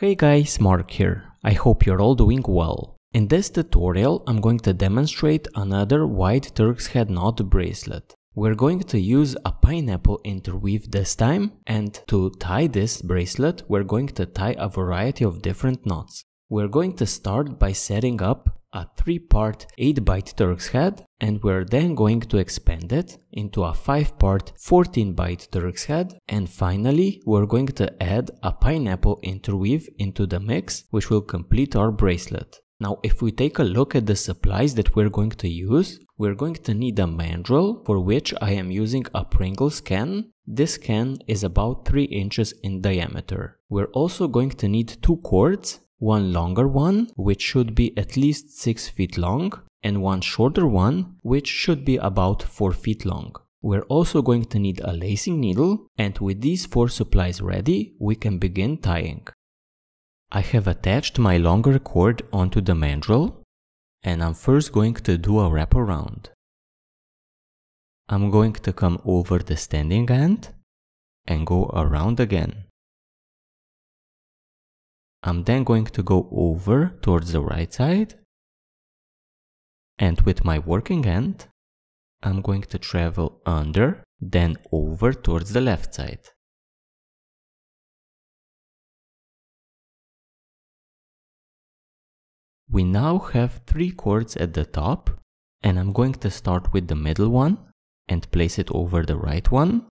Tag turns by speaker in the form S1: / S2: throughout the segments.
S1: Hey guys, Mark here. I hope you're all doing well. In this tutorial, I'm going to demonstrate another wide Turk's head knot bracelet. We're going to use a pineapple interweave this time and to tie this bracelet, we're going to tie a variety of different knots. We're going to start by setting up a 3-part 8-bight Turk's head and we're then going to expand it into a 5-part 14-bight Turk's head and finally we're going to add a pineapple interweave into the mix which will complete our bracelet. Now if we take a look at the supplies that we're going to use, we're going to need a mandrel for which I am using a Pringles can. This can is about 3 inches in diameter. We're also going to need two cords one longer one, which should be at least 6 feet long, and one shorter one, which should be about 4 feet long. We're also going to need a lacing needle, and with these four supplies ready, we can begin tying. I have attached my longer cord onto the mandrel, and I'm first going to do a wrap around. I'm going to come over the standing end and go around again. I'm then going to go over towards the right side. And with my working end, I'm going to travel under, then over towards the left side. We now have three cords at the top, and I'm going to start with the middle one and place it over the right one.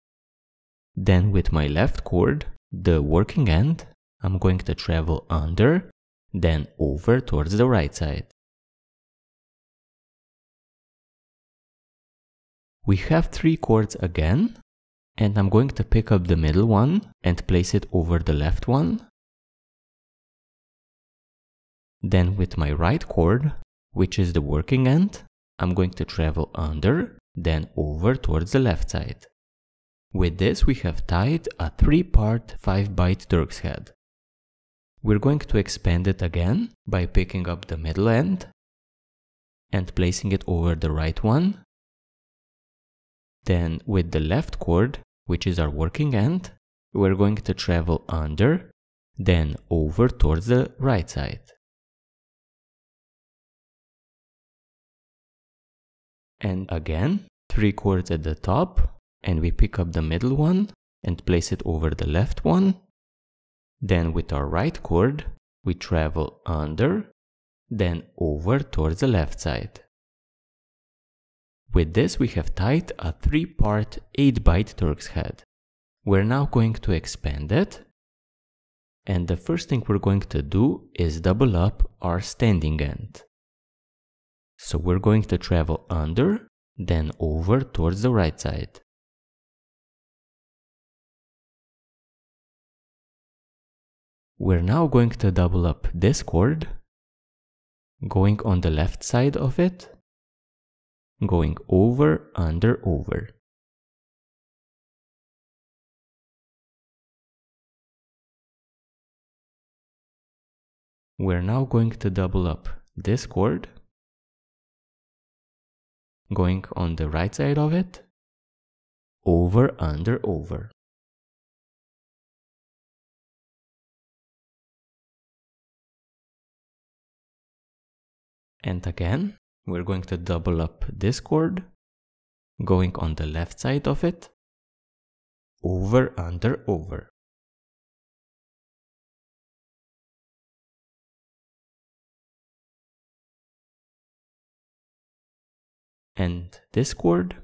S1: Then with my left cord, the working end, I'm going to travel under, then over towards the right side. We have three cords again, and I'm going to pick up the middle one and place it over the left one. Then with my right cord, which is the working end, I'm going to travel under, then over towards the left side. With this we have tied a 3-part 5-bight Turk's head. We're going to expand it again by picking up the middle end and placing it over the right one. Then with the left cord, which is our working end, we're going to travel under, then over towards the right side. And again, three cords at the top, and we pick up the middle one and place it over the left one then with our right cord, we travel under, then over towards the left side. With this we have tied a 3-part 8-bight Turk's head. We're now going to expand it. And the first thing we're going to do is double up our standing end. So we're going to travel under, then over towards the right side. We're now going to double up this cord, going on the left side of it, going over, under, over. We're now going to double up this cord, going on the right side of it, over, under, over. And again, we're going to double up this cord, going on the left side of it, over, under, over. And this cord,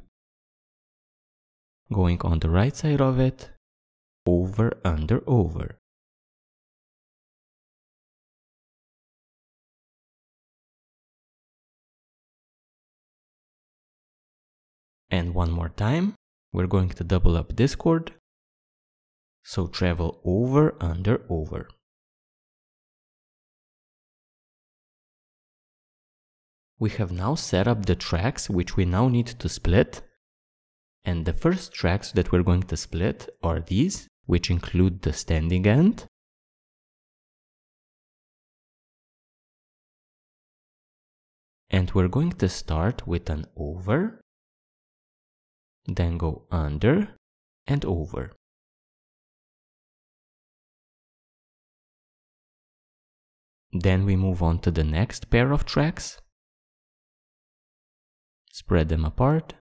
S1: going on the right side of it, over, under, over. And one more time, we're going to double up this cord. So travel over, under, over. We have now set up the tracks which we now need to split. And the first tracks that we're going to split are these, which include the standing end, and we're going to start with an over then go under and over. Then we move on to the next pair of tracks. Spread them apart.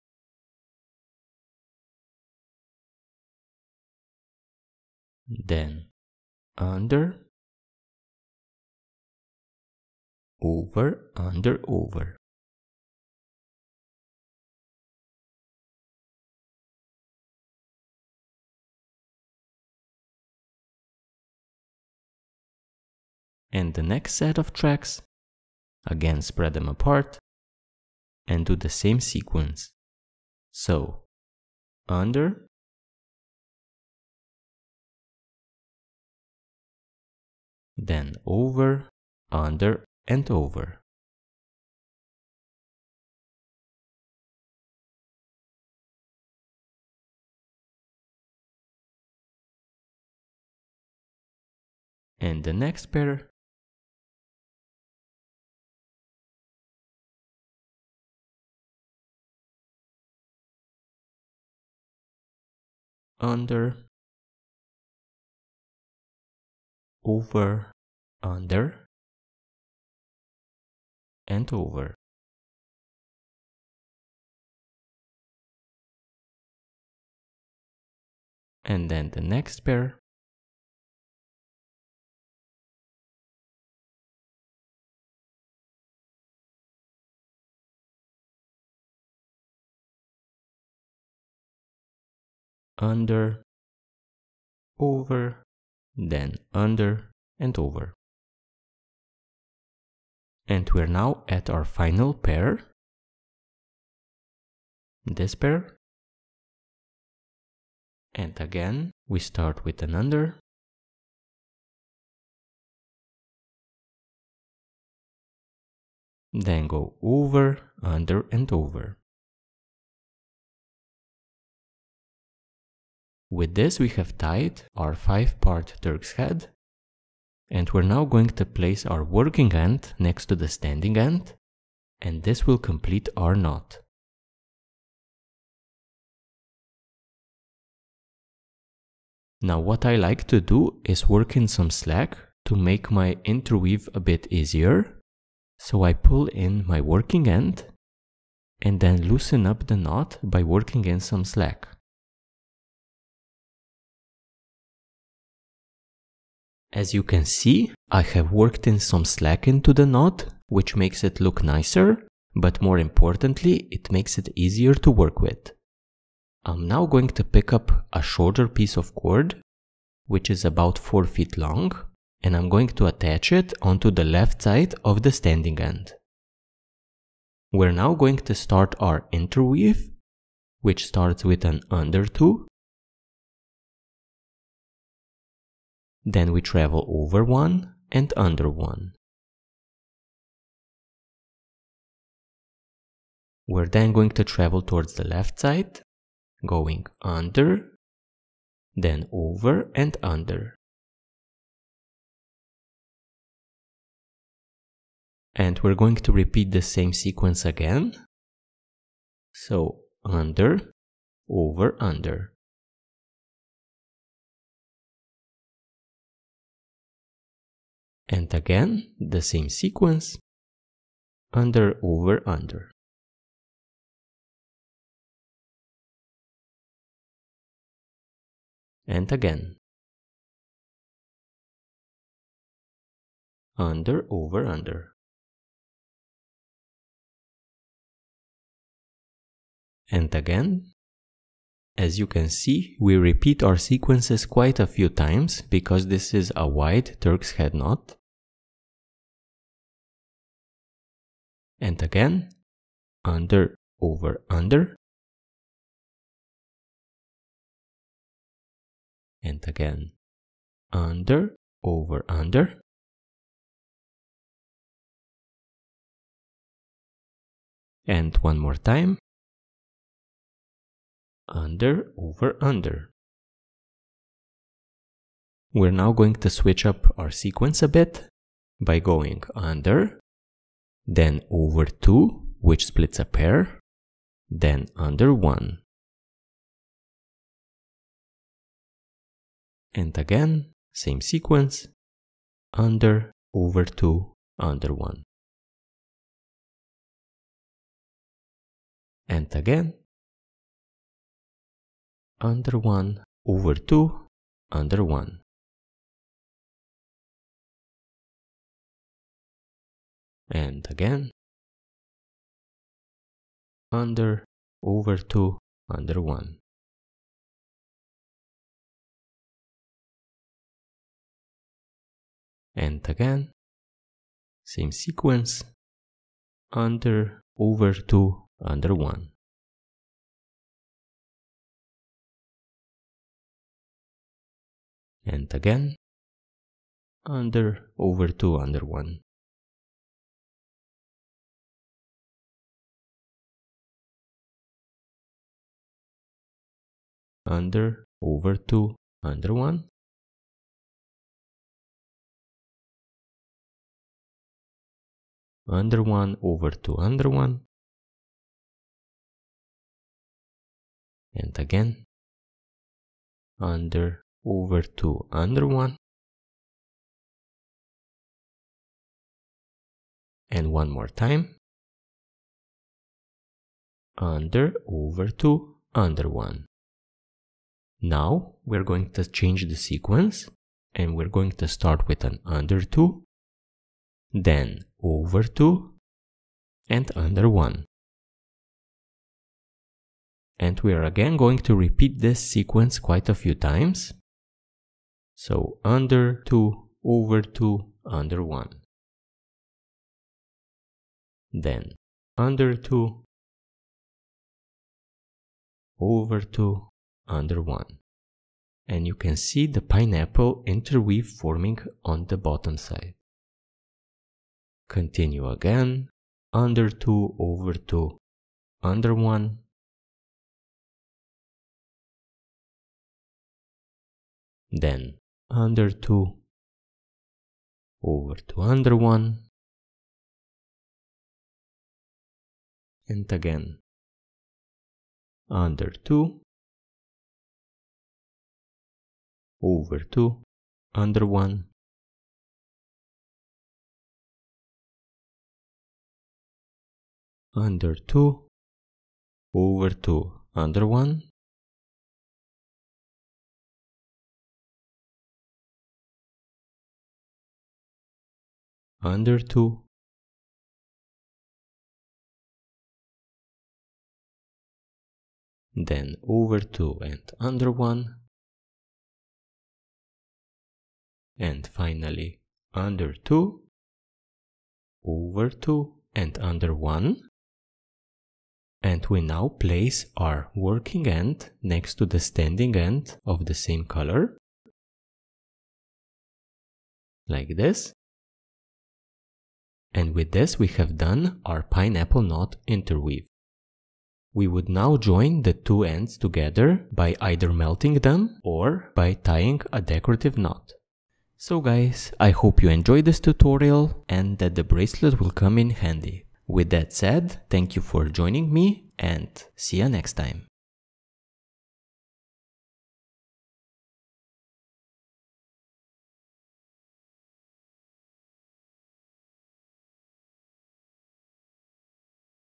S1: Then under, over, under, over. And the next set of tracks, again spread them apart and do the same sequence. So, under, then over, under and over. And the next pair under, over, under, and over. And then the next pair. Under, over, then under and over. And we're now at our final pair. This pair. And again, we start with an under. Then go over, under and over. With this we have tied our 5-part Turk's head and we're now going to place our working end next to the standing end and this will complete our knot. Now what I like to do is work in some slack to make my interweave a bit easier. So I pull in my working end and then loosen up the knot by working in some slack. As you can see, I have worked in some slack into the knot, which makes it look nicer, but more importantly, it makes it easier to work with. I'm now going to pick up a shorter piece of cord, which is about 4 feet long, and I'm going to attach it onto the left side of the standing end. We're now going to start our interweave, which starts with an under 2, Then we travel over one and under one. We're then going to travel towards the left side, going under, then over and under. And we're going to repeat the same sequence again. So under, over, under. And again the same sequence under over under. And again. Under over under. And again. As you can see, we repeat our sequences quite a few times because this is a wide Turk's head knot. And again under over under. And again under over under. And one more time. Under over under. We're now going to switch up our sequence a bit by going under then over 2, which splits a pair, then under 1. And again, same sequence, under over 2 under 1. And again, under 1 over 2 under 1. And again, under over 2 under 1. And again, same sequence, under over 2 under 1. And again, under over 2 under 1. Under over 2 under 1 under 1 over 2 under 1 and again. Under over 2 under 1 and one more time. Under over 2 under 1 now we're going to change the sequence and we're going to start with an under 2, then over 2 and under 1. And we are again going to repeat this sequence quite a few times. So under 2, over 2, under 1. Then under 2, over 2, under one. And you can see the pineapple interweave forming on the bottom side. Continue again, under 2 over 2, under 1, then under 2 over to under 1 and again. Under 2 over 2 under 1 under 2 over 2 under 1 under 2 then over 2 and under 1 and finally under 2, over 2 and under 1. And we now place our working end next to the standing end of the same color, like this. And with this we have done our pineapple knot interweave. We would now join the two ends together by either melting them or by tying a decorative knot. So guys, I hope you enjoyed this tutorial and that the bracelet will come in handy. With that said, thank you for joining me and see you next time.